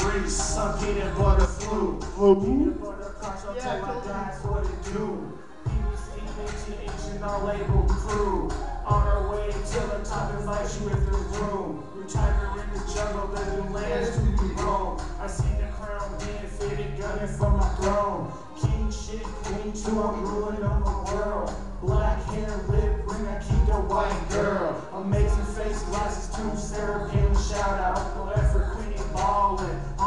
grease. Some peanut butter flu. Peanut butter crunch until Yeah, I cool. die what it do. PBC, H, H, and all label crew. On our way to the top, invite you with the room. We tiger in the jungle, living lands to be roam. I see the crown being fitted, gunning for my throne. King shit, queen two, I'm ruling on the world. Black hair, lip ring, I keep the white girl. Amazing face, glasses, too, Sarah Palin, shout out. No effort, queen ballin',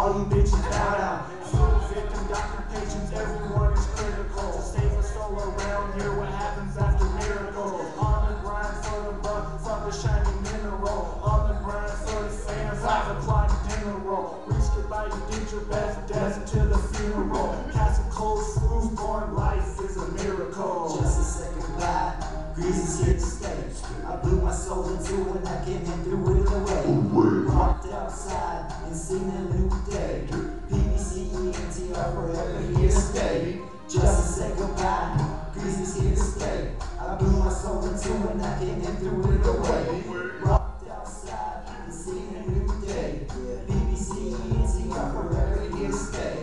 all you bitches bow out. Full victim, doctor, patients, everyone is critical. To save a soul around here, what happens after miracle? On the grind for the buck, for the shiny mineral. On the grind for the fam, five o'clock dinner roll. Reach goodbye, you did your best, death to the funeral. I blew my soul into it, and I came in threw it away. Walked outside and seen a new day. ENT are forever here to stay. Just to say goodbye, Greazy's here to stay. I blew my soul into it, and I came in threw it away. Walked outside and seen a new day. PBC, are forever here to stay.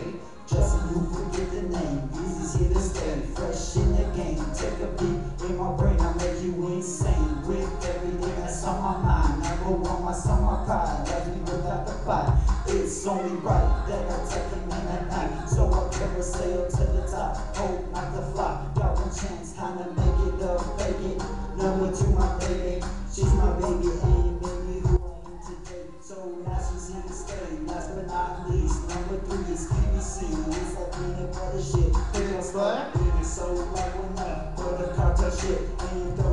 Just so you forget the name, Greazy's here to stay. Fresh in the game, take a peek in my brain, you insane with everything that's on my mind. Number one, what's on my pride? Left me without the fight. It's only right that I take him in at night. So I parasail to the top, hope not to fly. Darwin chance, kinda make it up, fake it. Number two, my baby, she's my baby, and baby who I am today. So now she's here to stay. Last but not least, number three is PBC. It's that peanut butter shit. Pick up spot, baby, so like one up for the cartel shit. And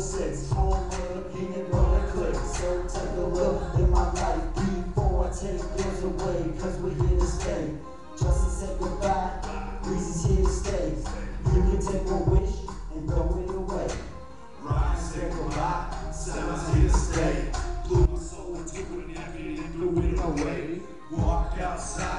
six. Home the peanut butter click. So take a look in my life before I take yours away. Cause we're here to stay. Just to say goodbye, Breezy's here to stay. You can take a wish and throw it away. Ryan said goodbye, was here to stay. Blew my soul into an empty and threw it away. Walked outside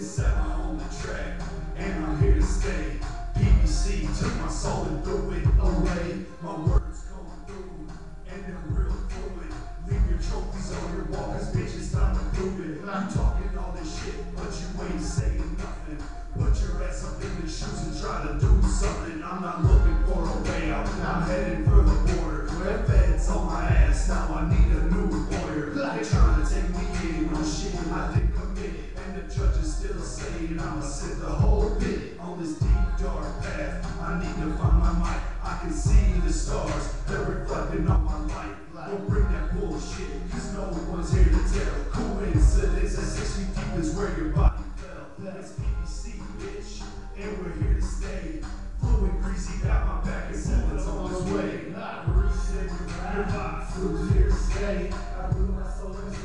set my own track, and I'm here to stay. PBC took my soul and threw it away. My words come through, and they're real fluid. Leave your trophies on your wall, cause bitch, it's time to prove it. I'm talking all this shit, but you ain't saying nothing. Put your ass up in the shoes and try to do something. I'm not looking for a way out, I'm headed for the border. The feds on my ass, now I need I'ma sit the whole bit on this deep dark path. I need to find my mic. I can see the stars, they're reflecting on my light. Don't bring that bullshit, cause no one's here to tell. Coincidence at 60 deep is where your body fell. That's PBC, bitch, and we're here to stay. Fluid greasy got my back and someone's on his way. Greazy, goodbye, fluid here to stay. I blew my soul into